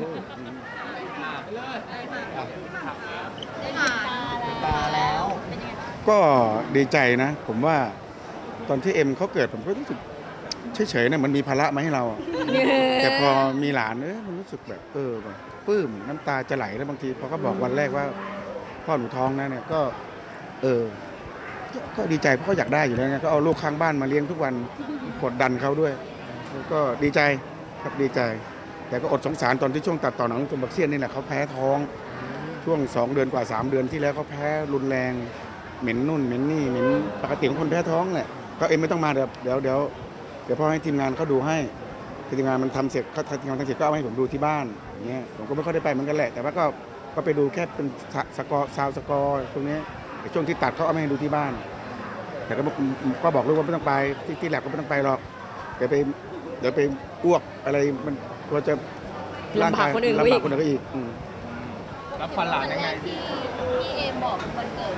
เขาลูกตาแล้วก็ดีใจนะ ผมว่าตอนที่เอ็มเขาเกิดผมก็รู้สึกเฉยๆนะมันมีภาระมาให้เราอะแต่พอมีหลานเออมันรู้สึกแบบเออแบบปลื้มน้ำตาจะไหลแล้วบางทีพอเขาบอกวันแรกว่าพ่อหนูท้องนะเนี่ยก็ เออ ก็ก็ดีใจเพราะเขาอยากได้อยู่แล้วไงก็เอาลูกข้างบ้านมาเลี้ยงทุกวันกดดันเขาด้วย ก็ดีใจครับดีใจ แต่ก็อดสงสารตอนที่ช่วงตัดต่อหนังส่มภัคเสี่ยนนี่แหละเขาแพ้ท้องช่วงสองเดือนกว่าสามเดือนที่แล้วเขาแพ้รุนแรงเหม็นนู่นเหม็นนี่เหม็นปกติของคนแพ้ท้องแหละก็เอ็มไม่ต้องมาเดี๋ยวเดี๋ยวเดี๋ยวเดี๋ยวพ่อให้ทีมงานเขาดูให้ทีมงานมันทำเสร็จเขาทีมงานทำเสร็จก็เอามาให้ผมดูที่บ้านอย่างเงี้ยผมก็ไม่ค่อยได้ไปเหมือนกันแหละ แต่ว่าก็ก็ไปดูแค่เป็นส score sound score ตรงนี้ช่วงที่ตัดเขาเอามาให้ดูที่บ้าน แต่ก็กก็บอกลูกว่าไม่ต้องไปที่ที่แลบก็ไม่ต้องไปหรอกเดี๋ยวไปเดี๋ยวไปอ้วกอะไรมัน กลัวจะลำบากคนอื่นลำเขาอีบากกคนอื่นก็อีกอืมรับขวัญหลานยังไงที่พี่เอมบอกวันเกิด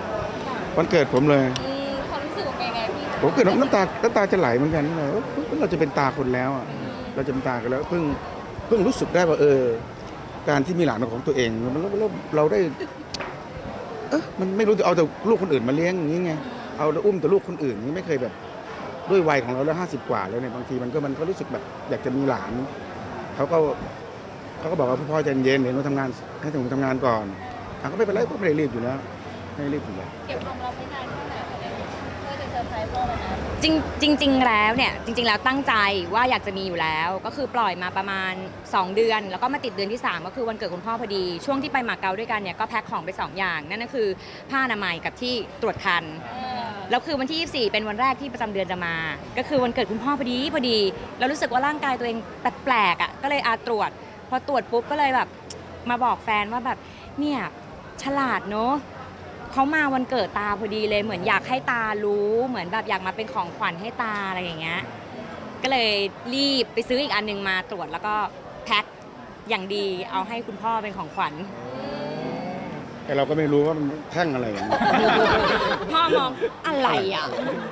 วันเกิดผมเลย อืมความรู้สึกเป็นไงพี่ผมเกิดน้ำตาน้ำตาจะไหลเหมือนกันเออเพิ่งเราจะเป็นตาคนแล้วอะเราจะเป็นตากันแล้วเพิ่งเพิ่งรู้สึกได้ว่าเออ การที่มีหลานเป็นของตัวเองมันเราเราเราได้ เอะมันไม่รู้จะเอาแต่ลูกคนอื่นมาเลี้ยงอย่างนี้ไงเอาแต่อุ้มแต่ลูกคนอื่นนี่ไม่เคยแบบ ด้วยวัยของเราแล้วห้าสิบกว่าแล้วเนี่ยบางทีมันก็มันก็รู้สึกแบบ อยากจะมีหลาน เขาก็เขาก็บอกว่าพ่อใจเย็นเดี๋ยวหนูทำงานให้ถึงทำงานก่อนอะก็ไม่เป็นไรก็ไม่ได้รีบอยู่แล้วไม่ได้รีบอยู่แล้วเก็บความลับไว้นานแค่ไหนคะเนี่ยเพื่อจะเซอร์ไพรส์พ่อวันนั้นจริงจริงๆแล้วเนี่ยจริง ๆ แล้วตั้งใจว่าอยากจะมีอยู่แล้ว ก็คือปล่อยมาประมาณ 2 เดือน แล้วก็มาติดเดือนที่ 3 ก็คือวันเกิดคุณพ่อพอดี ช่วงที่ไปมาเก๊าด้วยกันเนี่ยก็แพ็คของไป 2 อย่าง นั่นก็คือผ้าอนามัยกับที่ตรวจคัน แล้วคือวันที่ 24 เป็นวันแรกที่ประจำเดือนจะมา ก็คือวันเกิดคุณพ่อพอดีพอดี แล้วรู้สึกว่าร่างกายตัวเองแปลกๆอะก็เลยอาตรวจ พอตรวจปุ๊บก็เลยแบบมาบอกแฟนว่าแบบเนี่ยฉลาดเนอะเขามาวันเกิดตาพอดีเลยเหมือนอยากให้ตารู้เหมือนแบบอยากมาเป็นของขวัญให้ตาอะไรอย่างเงี้ยก็เลยรีบไปซื้ออีกอันหนึงมาตรวจแล้วก็แพ็คอย่างดีเอาให้คุณพ่อเป็นของขวัญ แต่เราก็ไม่รู้ว่ามันแท่งอะไรอย่างเงี้ยพ่อมองอะไรอะ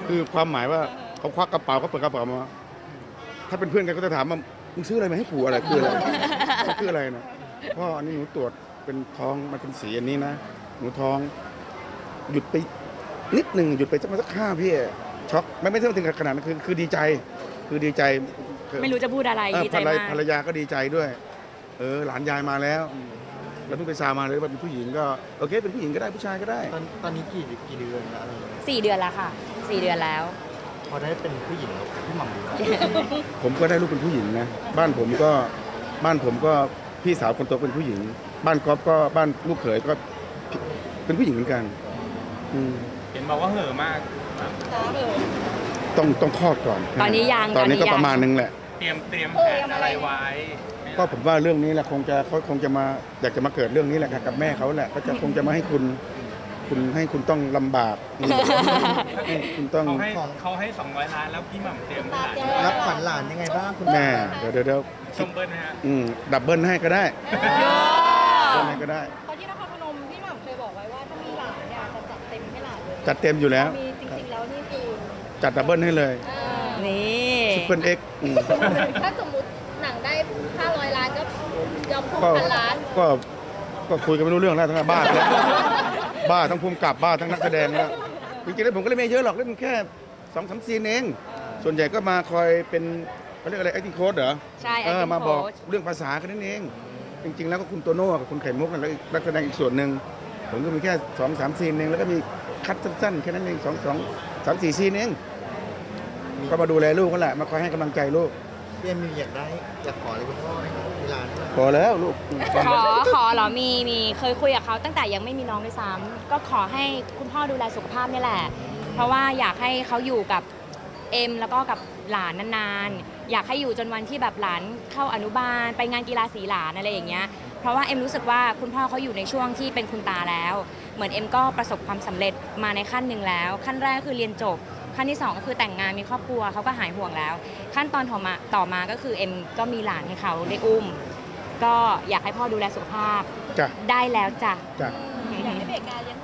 คือความหมายว่าเขาควักกระเป๋าเขาเปิดกระเป๋ามา ถ้าเป็นเพื่อนกันก็จะถามว่ามึงซื้ออะไรมาให้ผัวอะไรคืออะไรคืออะไรนะพ่ออันนี้หนูตรวจเป็นท้องมันเป็นสีอันนี้นะหนูท้อง หยุดไปนิดหนึ่งหยุดไปสักประมาณสักห้าพี่ช็อกไม่ไม่ถึงขนาดนั้นคือคือดีใจ คือดีใจไม่รู้จะพูดอะไรเออดีใจภรรยมากภรรยาก็ดีใจด้วย เออหลานยายมาแล้ว แล้วเพิ่งไปซาวมาเลยว่าเป็นผู้หญิงก็โอเคเป็นผู้หญิงก็ได้ผู้ชายก็ได้ ตอนตอนนี้กี่กี่เดือนแล้วอะไรอย่างเงี้ยสี่เดือนแล้วค่ะสี่เดือนแล้ว พอได้เป็นผู้หญิงแล้วพี่หม่ำดูนะผมก็ได้ลูกเป็นผู้หญิงนะบ้านผมก็บ้านผมก็พี่สาวคนโตเป็นผู้หญิง บ้านก๊อฟก็บ้านลูกเขยก็เป็นผู้หญิงเหมือนกันอืมเห็นบอกว่าเห่อะมาก ต้องต้องคลอดก่อนตอนนี้ยังตอนนี้ตอนนี้ก็ยัง ประมาณนึงแหละ เตรียมเตรียมแผนอะไรไว้ ก็ผมว่าเรื่องนี้แหละคงจะเขาคงจะมาอยากจะมาเกิดเรื่องนี้แหละครับกับแม่เขาแหละก็จะคงจะมาให้คุณ คุณให้คุณต้องลำบากอืมให้คุณต้อง เขาให้เขาให้ 200 ล้านแล้วพี่หม่ำเตรียมขนาดนี้รับขวัญหลานยังไงบ้างคุณแม่เดี๋ยวเดี๋ยวเดี๋ยว double นะฮะอืม double ให้ก็ได้ double ให้ก็ได้ ตอนที่นครพนมพี่หม่ำเคยบอกไว้ว่าถ้ามีหลานเนี่ยจะจัดเต็มให้หลานเลยจัดเต็มอยู่แล้ว มีจริงๆแล้วนี่คือจัด double ให้เลยเอ่อนี่ super X ถ้าสมมุติหนังได้ 500 ล้านก็ยอมทุ่ม ก็พันล้านก็ก็คุยกันไม่รู้เรื่องแล้วทั้งบ้าแล้วบ้าทั้งภูมิกับบ้าทั้งนักแสดงแล้วจริงๆแล้วผมก็เล่นไม่เยอะหรอกเล่นแค่สองสามซีนเอง ส่วนใหญ่ก็มาคอยเป็นเขาเรียกอะไร acting coach เหรอใช่เออ acting มาบอก coach เรื่องภาษาแค่นั้นเอง จริง ๆ แล้วก็คุณโตโน่กับคุณไข่มุกนั่นแล้วอีกนักแสดงอีกส่วนหนึ่งผมก็มีแค่สองสามซีนเองแล้วก็มีคัดสั้นๆแค่นั้นเองสองสองสามสี่ซีนเองก็มาดูแลลูกก็แหละมาคอยให้กำลังใจลูก พี่เอ็มมีอยากได้อยากขออะไรคุณพ่อไหมครับเวลาด้วยพอแล้วลูกขอขอเหรอมีมีเคยคุยกับเขาตั้งแต่ยังไม่มีน้องด้วยซ้ำก็ขอให้คุณพ่อดูแลสุขภาพนี่แหละ เพราะว่าอยากให้เขาอยู่กับเอ็มแล้วก็กับหลานนานๆ อยากให้อยู่จนวันที่แบบหลานเข้าอนุบาล ไปงานกีฬาสีหลานอะไรอย่างเงี้ยเพราะว่าเอ็มรู้สึกว่าคุณพ่อเขาอยู่ในช่วงที่เป็นคุณตาแล้ว เหมือนเอ็มก็ประสบความสำเร็จมาในขั้นหนึ่งแล้ว ขั้นแรกคือเรียนจบ ขั้นที่สองก็คือแต่งงานมีครอบครัวเขาก็หายห่วงแล้ว ขั้นตอนต่อมาต่อมาก็คือเอ็มก็มีหลานให้เขาได้อุ้ม ก็อยากให้พ่อดูแลสุขภาพจ้ะได้แล้วจ้ะจ้ะอยากให้เบรกงานเลี้ยง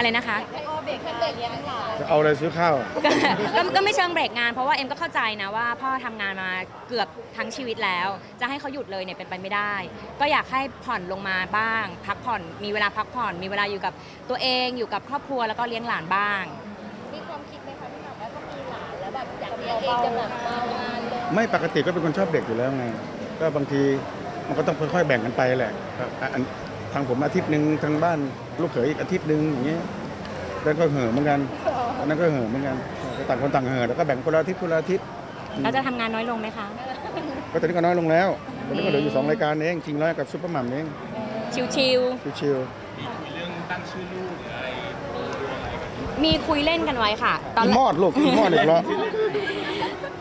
อะไรนะคะให้อ้อเบรกให้เบรกเลี้ยงหลานจะเอาอะไรซื้อข้าว ก็ก็ไม่เชิงเบรกงานเพราะว่าเอ็มก็เข้าใจนะว่าพ่อทำงานมาเกือบทั้งชีวิตแล้ว จะให้เขาหยุดเลยเนี่ยเป็นไปไม่ได้ ก็อยากให้ผ่อนลงมาบ้าง พักผ่อนมีเวลาพักผ่อน มีเวลาอยู่กับตัวเองอยู่กับครอบครัวแล้วก็เลี้ยงหลานบ้าง มีความคิดไหมคะพี่หม่ำว่าต้องมีหลานแล้วแบบอยากเลี้ยงเองจะแบบเบางานเลยไม่ปกติก็เป็นคนชอบเด็กอยู่แล้วไง ก็บางทีมันก็ต้องค่อยๆแบ่งกันไปแหละครับอะอัน ทางผมอาทิตย์หนึ่งทางบ้านลูกเขยอีกอาทิตย์หนึ่งอย่างเงี้ยแล้วก็เห่อะเหมือนกันอันนั้นก็เห่อะเหมือนกันก็ต่างคนต่างเห่อะแล้วก็แบ่งคนละอาทิตย์คนละอาทิตย์อืมเราจะทำงานน้อยลงไหมคะก็ตอนนี้ก็น้อยลงแล้วตอนนี้ก็เหลืออยู่สองรายการเองจริงร้อยกับซุปเปอร์มัมเองชิวชิวมีคุยเรื่องตั้งชื่อลูกหรืออะไรดูดวงอะไรกันๆมีคุยเล่นกันไว้ค่ะๆตอนอีแรกมอดลูกอีมอดอีกแล้ว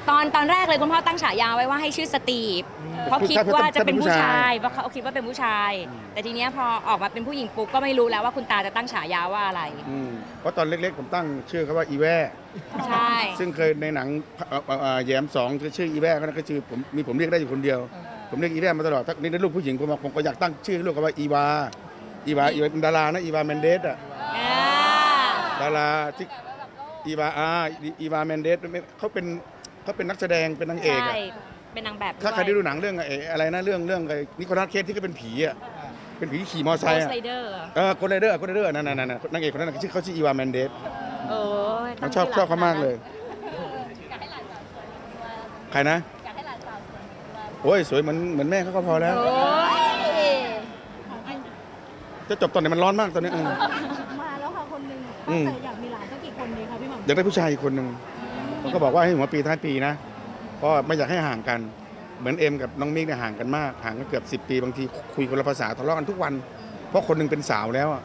ตอนตอนแรกเลยคุณพ่อตั้งฉายาไว้ว่าให้ชื่อสตีฟเพราะคิดว่าจะเป็นผู้ชายเพราะเขาคิดว่าเป็นผู้ชาย แต่ทีเนี้ยพอออกมาเป็นผู้หญิงปุ๊บก็ไม่รู้แล้วว่าคุณตาจะตั้งฉายาว่าอะไรอืมเพราะตอนเล็กๆ ผมตั้งชื่อเขาว่าอีแว่ใช่ซึ่งเคยในหนังเอ่อเอ่อเอ่อแยมสองคือชื่ออีแว่ก็นั่นก็ชื่อผมมีผมเรียกได้อยู่คนเดียว ผมเรียกอีแว่มาตลอดถ้านี่ได้ลูกผู้หญิงผมบอกผมก็อยากตั้งชื่อให้ลูกเขาว่าอีวาอีวาอีวาเป็นดารานะอีวาเมนเดสอะอ่าดาราที่อีวาอาอีวาเมนเดสเขาเป็น เขาเป็นนักแสดงเป็นนางเอกใช่อะเป็นนางแบบถ้าใครได้ดูหนังเรื่องไอ้อะไรนะเรื่องเรื่องไอ้นิโคลัสเคสที่ก็เป็นผีอะเป็นผีขี่มอเตอร์ไซค์ Ghost Rider เออ Ghost Rider Ghost Rider นั่นนั่นนั่นนางเอกคนนั้นนะชื่อเขาชื่ออีวาเมนเดสโอ้ยตั้งชอบชื่ชอบเขามากเลย อยากให้หลานสาวสวยว่าใครนะอยากให้หลานสาวสวยว่าโอ้ยสวยเหมือนเหมือนแม่เขาก็พอแล้ว โอ้ยจะจบตอนไหนมันร้อนมากตอนนี้เออ มาแล้วค่ะคนหนึ่งอืมแต่อยากมีหลานสักกี่คนดีคะพี่หม่ำอยากได้ผู้ชายอีกคนหนึ่ง ผมก็บอกว่าให้หัวปีท้ายปีนะ เพราะไม่อยากให้ห่างกัน เหมือนเอ็มกับน้องมิกเนี่ยห่างกันมาก ห่างกันเกือบ 10 ปี บางทีคุยคนละภาษาทะเลาะกันทุกวัน เพราะคนหนึงเป็นสาวแล้วอะ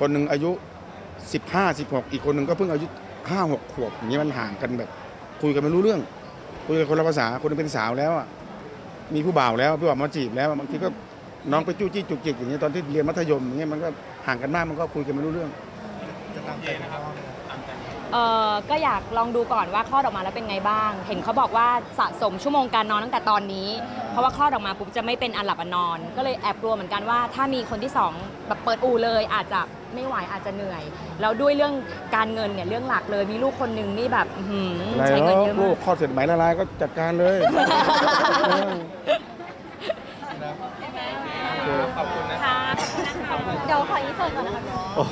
คนหนึ่งอายุ 15 16 อีกคนหนึ่งก็เพิ่งอายุ5 6ขวบอย่างนี้มันห่างกันแบบ คุยกันไม่รู้เรื่อง คุยกันคนละภาษา คนหนึงเป็นสาวแล้วอะมีผู้บ่าวแล้วผู้บ่าวมาจีบแล้วบางทีก็น้องไปจู้จี้จุกจิกอย่างเงี้ยตอนที่เรียนมัธยมอย่างเงี้ยมันก็ห่างกันมากมันก็คุยกันไม่รู้เรื่องจะตามใจคุณพ่อไหมครับ เออก็อยากลองดูก่อนว่าคลอดออกมาแล้วเป็นไงบ้าง เห็นเขาบอกว่าสะสมชั่วโมงการนอนตั้งแต่ตอนนี้ เพราะว่าคลอดออกมาปุ๊บจะไม่เป็นอันหลับอันนอน ก็เลยแอบกลัวเหมือนกันว่า ถ้ามีคนที่สองแบบเปิดอู่เลย อาจจะไม่ไหวอาจจะเหนื่อย แล้วด้วยเรื่องการเงินเนี่ยเรื่องหลักเลยมีลูกคนหนึ่งนี่แบบอื้อหืออะไรใช้แล้เงินวเยอะลูมากก คลอดเสร็จไหมละลายก็จัดการเลยขอบคุณนะค่ะขอบคุณนะคะ เดี๋ยวขออีเสิร์ตก่อนนะคะ โอ้